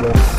problem.